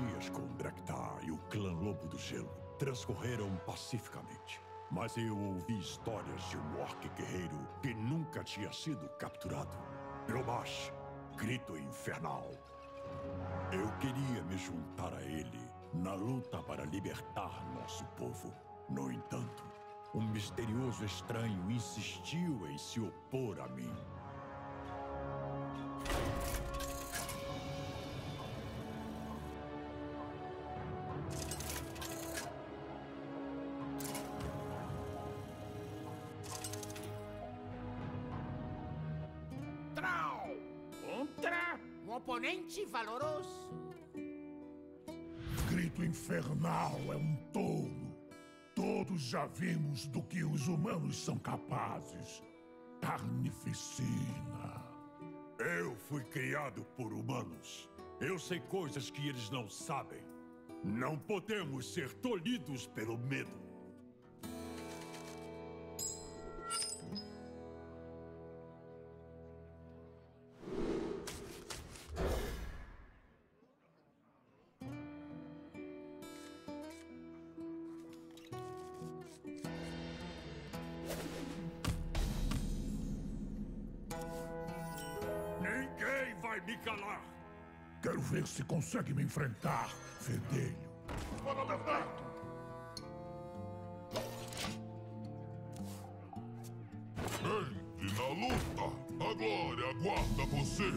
dias com Drektar e o clã Lobo do Gelo transcorreram pacificamente. Mas eu ouvi histórias de um orc guerreiro que nunca tinha sido capturado. Gromash, grito infernal. Eu queria me juntar a ele na luta para libertar nosso povo. No entanto, um misterioso estranho insistiu em se opor a mim. Um oponente valoroso. Grito infernal é um tolo. Todos já vimos do que os humanos são capazes. Carnificina. Eu fui criado por humanos. Eu sei coisas que eles não sabem. Não podemos ser tolhidos pelo medo. Me calar. Quero ver se consegue me enfrentar, fedelho. Para Leonardo! Entre na luta! A glória aguarda você!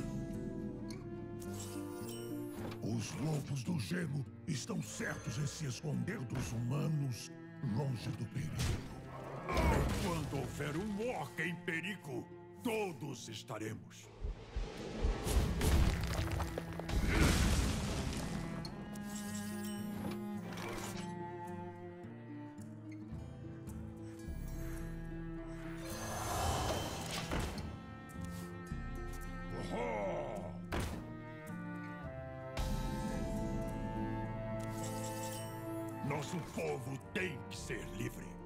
Os lobos do gelo estão certos em se esconder dos humanos longe do perigo. Quando houver um orc em perigo, todos estaremos. Nosso povo tem que ser livre.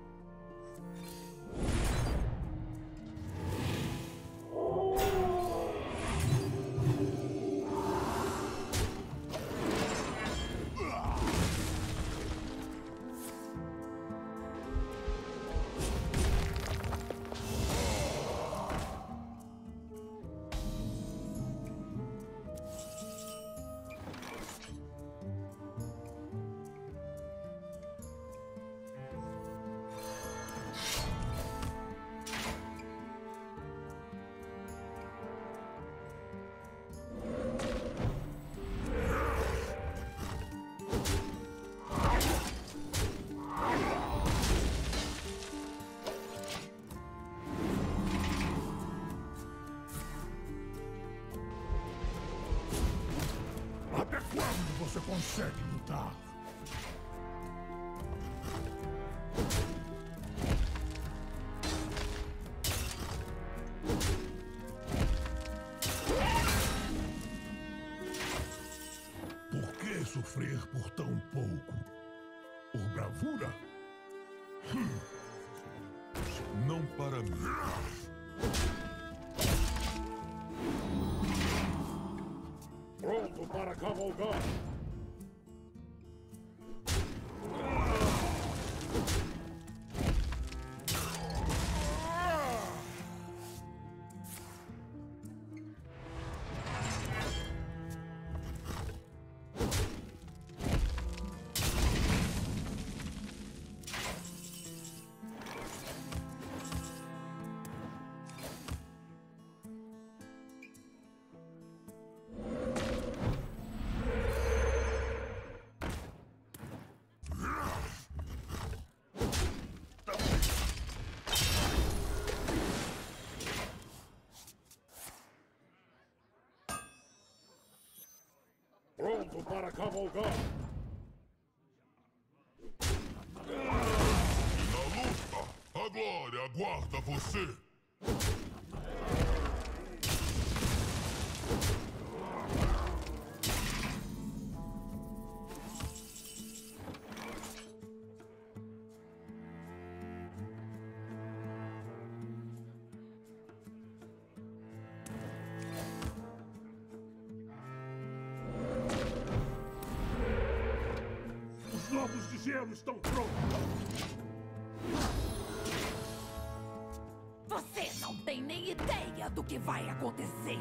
Consegue lutar? Por que sofrer por tão pouco? Por bravura? Não para mim. Pronto para cavalgar! Pronto para cavalgar! Na luta, a glória aguarda você! Globos de gelo estão prontos! Você não tem nem ideia do que vai acontecer!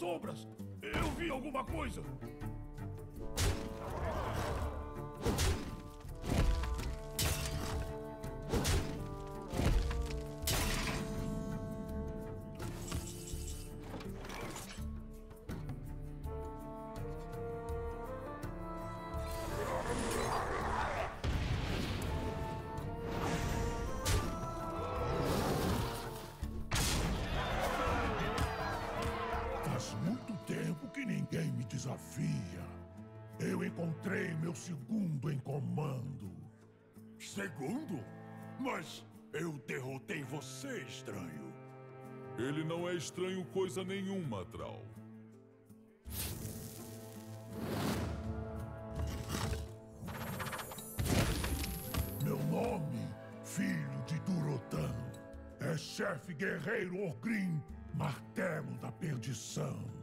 Sombras! Eu vi alguma coisa! Encontrei meu segundo em comando. Segundo? Mas eu derrotei você, estranho. Ele não é estranho coisa nenhuma, Tral. Meu nome, filho de Durotan, é chefe guerreiro Orgrim, martelo da perdição.